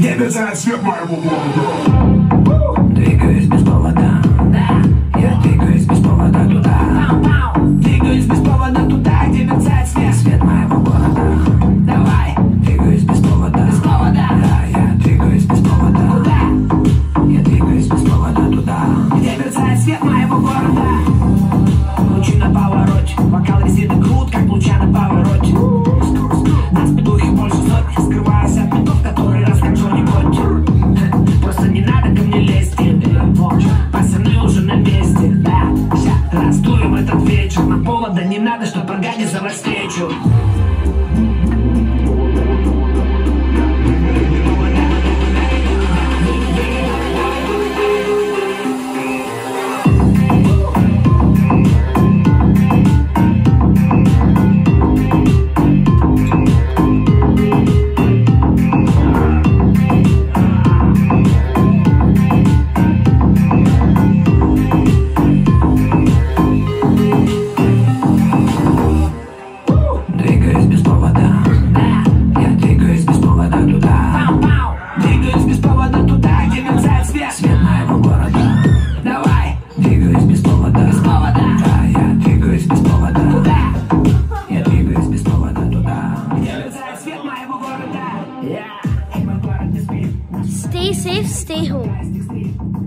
Dead as I slip my revolver. не надо, чтобы за встречу. Stay safe, stay home.